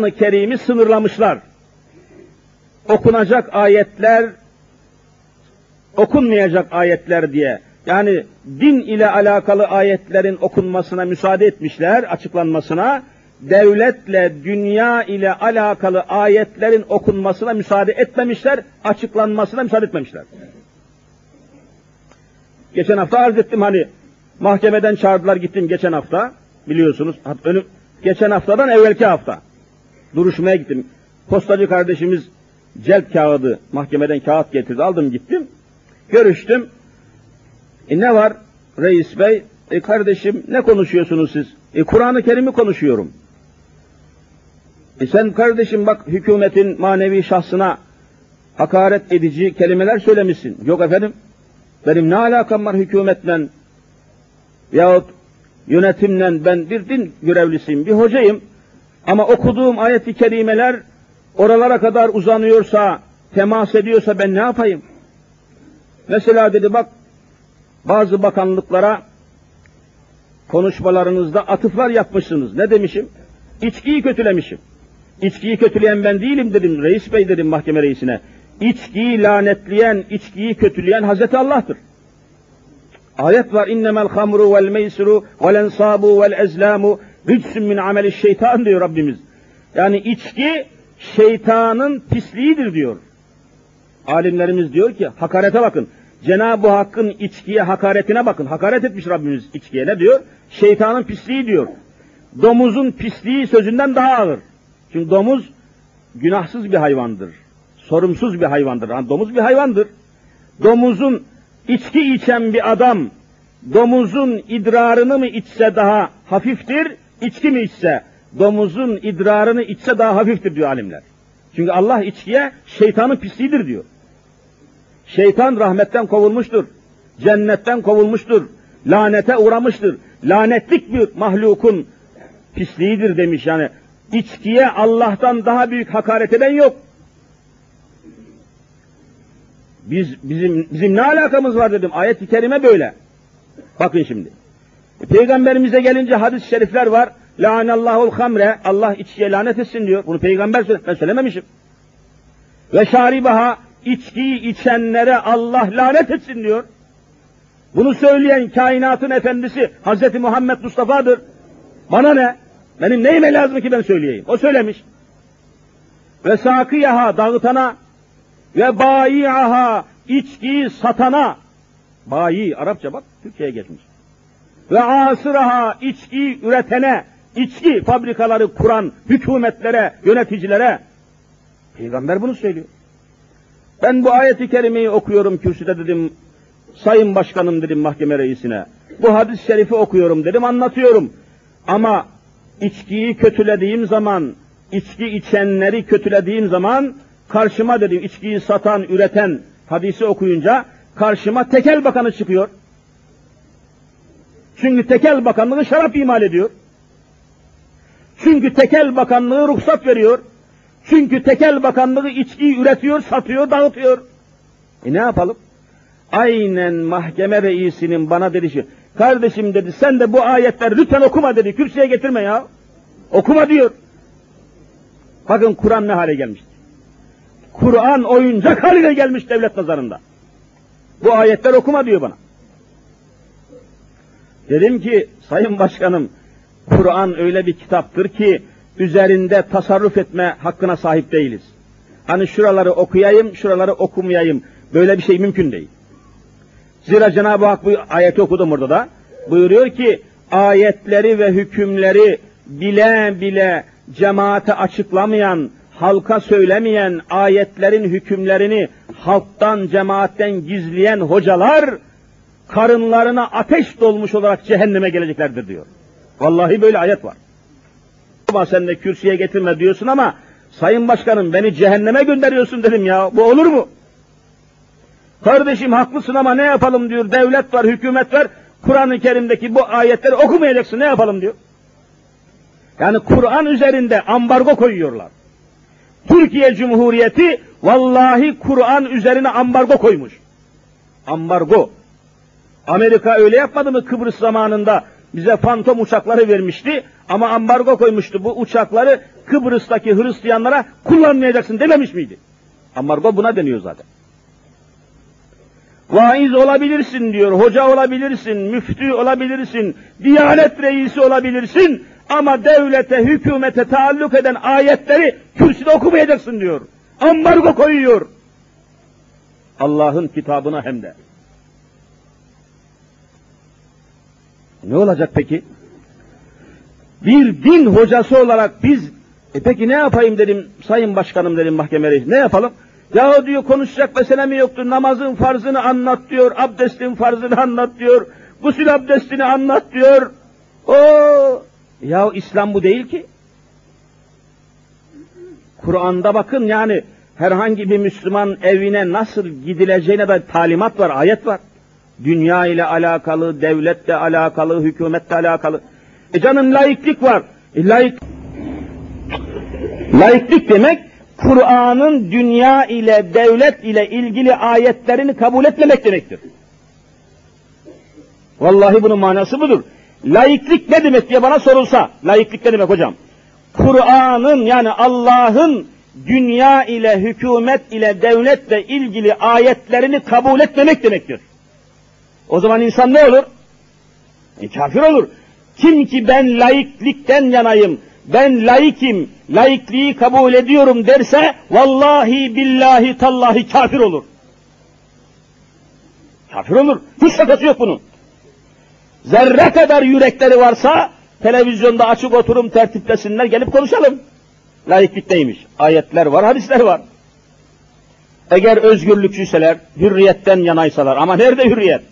Kur'an-ı Kerim'i sınırlamışlar. Okunacak ayetler, okunmayacak ayetler diye. Yani din ile alakalı ayetlerin okunmasına müsaade etmişler, açıklanmasına. Devletle, dünya ile alakalı ayetlerin okunmasına müsaade etmemişler, açıklanmasına müsaade etmemişler. Geçen hafta arz ettim hani mahkemeden çağırdılar gittim geçen hafta biliyorsunuz. Önüm, geçen haftadan evvelki hafta duruşmaya gittim. Postacı kardeşimiz celp kağıdı mahkemeden kağıt getirdi aldım gittim. Görüştüm. E ne var reis bey? E kardeşim ne konuşuyorsunuz siz? E Kur'an-ı Kerim'i konuşuyorum. E sen kardeşim bak hükümetin manevi şahsına hakaret edici kelimeler söylemişsin. Yok efendim. Benim ne alakam var hükümetle yahut yönetimle ben bir din görevlisiyim, bir hocayım. Ama okuduğum ayet-i kerimeler oralara kadar uzanıyorsa, temas ediyorsa ben ne yapayım? Mesela dedi bak bazı bakanlıklara konuşmalarınızda atıflar yapmışsınız. Ne demişim? İçkiyi kötülemişim. İçkiyi kötüleyen ben değilim dedim. Reis bey dedim mahkeme reisine. İçkiyi lanetleyen, içkiyi kötüleyen Hazreti Allah'tır. Ayet var. İnnemel hamru vel meysru vel ensabu vel ezlamu ricsun min ameli şeytan diyor Rabbimiz. Yani içki şeytanın pisliğidir diyor. Alimlerimiz diyor ki hakarete bakın. Cenab-ı Hakk'ın içkiye hakaretine bakın. Hakaret etmiş Rabbimiz içkiye ne diyor? Şeytanın pisliği diyor. Domuzun pisliği sözünden daha ağır. Çünkü domuz günahsız bir hayvandır. Sorumsuz bir hayvandır. Yani domuz bir hayvandır. Domuzun içki içen bir adam domuzun idrarını mı içse daha hafiftir, içki mi içse domuzun idrarını içse daha hafiftir diyor alimler. Çünkü Allah içkiye şeytanın pisliğidir diyor. Şeytan rahmetten kovulmuştur. Cennetten kovulmuştur. Lanete uğramıştır. Lanetlik bir mahlukun pisliğidir demiş yani. İçkiye Allah'tan daha büyük hakaret eden yok. Biz bizim bizim ne alakamız var dedim. Ayet-i kerime böyle. Bakın şimdi. Peygamberimize gelince hadis-i şerifler var. La'anallahul hamre. Allah içkiye lanet etsin diyor. Bunu peygamber söyledi. Ben söylememişim. Ve şaribaha içkiyi içenlere Allah lanet etsin diyor. Bunu söyleyen kainatın efendisi Hazreti Muhammed Mustafa'dır. Bana ne? Benim neyime lazım ki ben söyleyeyim? O söylemiş. Ve sakiyaha dağıtana ve bayiaha içkiyi satana bayi Arapça bak Türkiye'ye geçmiş. Ve asıraha içki üretene, içki fabrikaları kuran hükümetlere, yöneticilere Peygamber bunu söylüyor. Ben bu ayeti kerimeyi okuyorum kürsüde dedim. Sayın Başkanım dedim mahkeme reisine. Bu hadis-i şerifi okuyorum dedim, anlatıyorum. Ama içkiyi kötülediğim zaman, içki içenleri kötülediğim zaman karşıma dedim içkiyi satan, üreten hadisi okuyunca karşıma tekel bakanı çıkıyor. Çünkü tekel bakanlığı şarap imal ediyor. Çünkü tekel bakanlığı ruhsat veriyor. Çünkü tekel bakanlığı içkiyi üretiyor, satıyor, dağıtıyor. E ne yapalım? Aynen mahkeme reisinin bana dedi ki, kardeşim dedi sen de bu ayetleri lütfen okuma dedi, kürsüye getirme ya. Okuma diyor. Bakın Kur'an ne hale gelmiştir. Kur'an oyuncak haline gelmiş devlet nazarında. Bu ayetler okuma diyor bana. Dedim ki sayın başkanım Kur'an öyle bir kitaptır ki üzerinde tasarruf etme hakkına sahip değiliz. Hani şuraları okuyayım, şuraları okumayayım. Böyle bir şey mümkün değil. Zira Cenab-ı Hak bu ayeti okudum orada da. Buyuruyor ki ayetleri ve hükümleri bile bile cemaate açıklamayan, halka söylemeyen ayetlerin hükümlerini halktan, cemaatten gizleyen hocalar karınlarına ateş dolmuş olarak cehenneme geleceklerdir diyor. Vallahi böyle ayet var. Ama sen de kürsüye getirme diyorsun ama sayın başkanım beni cehenneme gönderiyorsun dedim ya. Bu olur mu? Kardeşim haklısın ama ne yapalım diyor. Devlet var, hükümet var. Kur'an-ı Kerim'deki bu ayetleri okumayacaksın ne yapalım diyor. Yani Kur'an üzerinde ambargo koyuyorlar. Türkiye Cumhuriyeti vallahi Kur'an üzerine ambargo koymuş. Ambargo. Amerika öyle yapmadı mı Kıbrıs zamanında bize fantom uçakları vermişti ama ambargo koymuştu. Bu uçakları Kıbrıs'taki Hristiyanlara kullanmayacaksın dememiş miydi? Ambargo buna deniyor zaten. Vaiz olabilirsin diyor, hoca olabilirsin, müftü olabilirsin, diyanet reisi olabilirsin ama devlete, hükümete taalluk eden ayetleri kürsüde okumayacaksın diyor. Ambargo koyuyor. Allah'ın kitabına hem de. Ne olacak peki? Bir din hocası olarak biz, e peki ne yapayım dedim, sayın başkanım dedim mahkeme reisi, ne yapalım? Ya diyor konuşacak mesele mi yoktu, namazın farzını anlat diyor, abdestin farzını anlat diyor, gusül abdestini anlat diyor. O ya İslam bu değil ki. Kur'an'da bakın yani herhangi bir Müslüman evine nasıl gidileceğine dair talimat var, ayet var. Dünya ile alakalı, devletle alakalı, hükümetle alakalı. E canım laiklik var. E laik... Laiklik demek, Kur'an'ın dünya ile, devlet ile ilgili ayetlerini kabul etmemek demektir. Vallahi bunun manası budur. Laiklik ne demek diye bana sorulsa, laiklik ne demek hocam? Kur'an'ın yani Allah'ın dünya ile, hükümet ile, devletle ilgili ayetlerini kabul etmemek demektir. O zaman insan ne olur? E, kafir olur. Kim ki ben laiklikten yanayım, ben laikim, laikliği kabul ediyorum derse, vallahi billahi tallahi kafir olur. Kafir olur. Hiç şakası yok bunun. Zerre kadar yürekleri varsa, televizyonda açık oturum tertiplesinler, gelip konuşalım. Laiklik neymiş? Ayetler var, hadisler var. Eğer özgürlükçüseler, hürriyetten yanaysalar, ama nerede hürriyet?